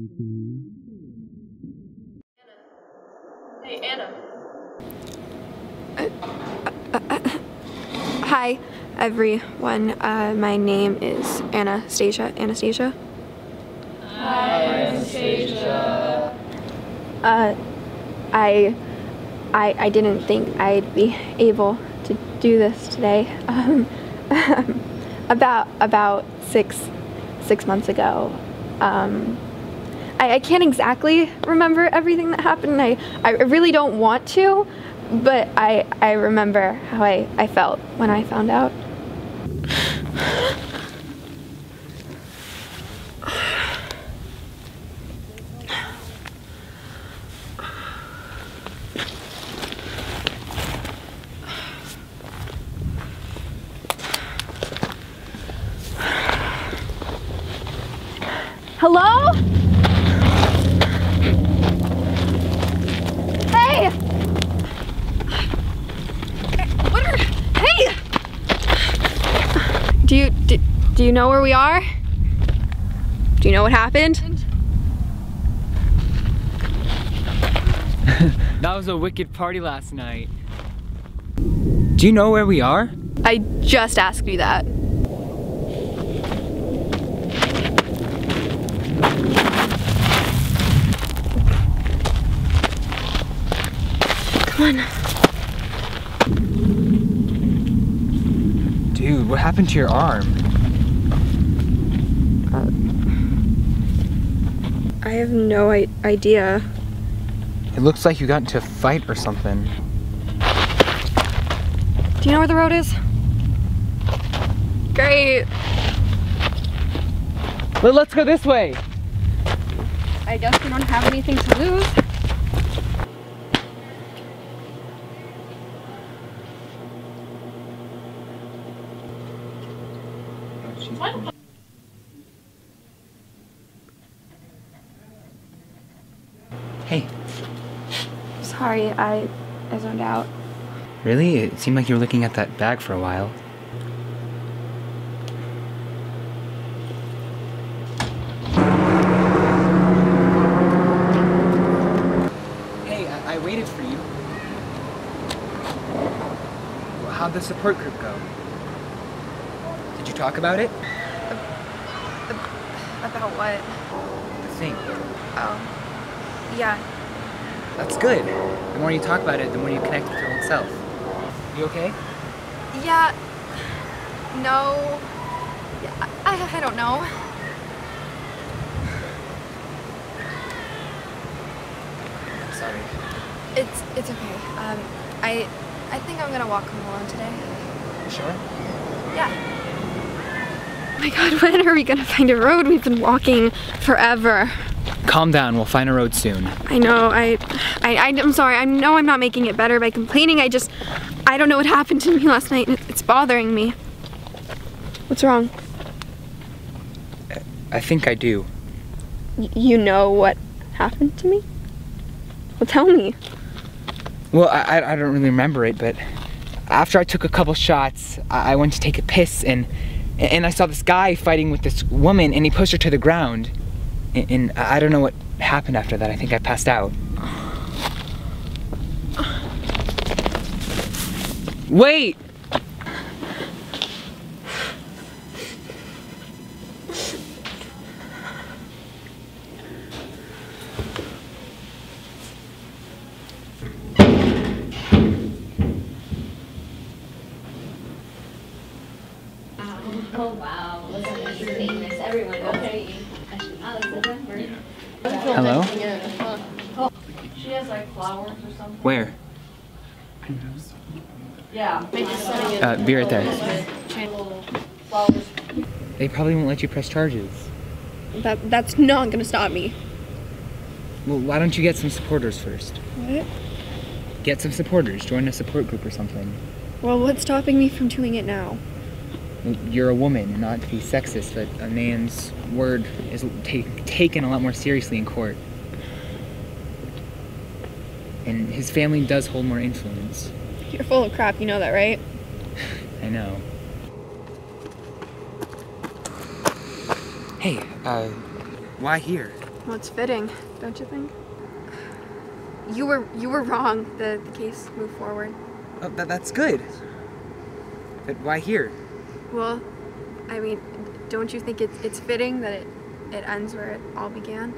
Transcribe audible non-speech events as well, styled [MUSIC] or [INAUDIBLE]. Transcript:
Hey, Anna. Hi, everyone. Uh, my name is Anastasia. Anastasia. Hi, Anastasia. Uh, I, I, I didn't think I'd be able to do this today. [LAUGHS] Um, [LAUGHS] about about six six months ago. Um, I, I can't exactly remember everything that happened. I, I really don't want to, but I I remember how I, I felt when I found out. Hello? Hey! What are, hey! Do you do, do you know where we are? Do you know what happened? [LAUGHS] That was a wicked party last night. Do you know where we are? I just asked you that. Come on. Dude, what happened to your arm? Uh, I have no I- idea. It looks like you got into a fight or something. Do you know where the road is? Great. Well, let's go this way. I guess we don't have anything to lose. Hey, Sorry, I I zoned out. really? It seemed like you were looking at that bag for a while. Hey, I, I waited for you. Well, How'd the support group go? Did you talk about it? About what? The thing. Oh. Yeah. That's good. The more you talk about it, the more you connect with your own self. You okay? Yeah. No. Yeah, I, I don't know. I'm sorry. It's it's okay. Um, I I think I'm gonna walk home alone today. Sure? Yeah. Oh my God, [LAUGHS] when are we gonna find a road? We've been walking forever. Calm down. We'll find a road soon. I know. I, I, I am sorry. I know I'm not making it better by complaining. I just, I don't know what happened to me last night. and It's bothering me. What's wrong? I think I do. Y- you know what happened to me? Well, tell me. Well, I, I- don't really remember it, but after I took a couple shots, I, I went to take a piss and and I saw this guy fighting with this woman and he pushed her to the ground. And, I don't know what happened after that. I think I passed out. Wait! Oh wow, listen, this is famous. Everyone knows me. Alex, is that her? Hello? She has like flowers or something. Where? Yeah. I just sent it. Uh, be right there. They probably won't let you press charges. That that's not gonna stop me. Well, why don't you get some supporters first? What? Get some supporters. Join a support group or something. Well, what's stopping me from doing it now? You're a woman, and not to be sexist, but a man's word is ta- taken a lot more seriously in court. And his family does hold more influence. You're full of crap. You know that, right? I know. Hey, uh, why here? Well, it's fitting, don't you think? You were you were wrong. The, the case moved forward. Oh, that, that's good. But why here? Well, I mean, don't you think it's it's fitting that it it ends where it all began?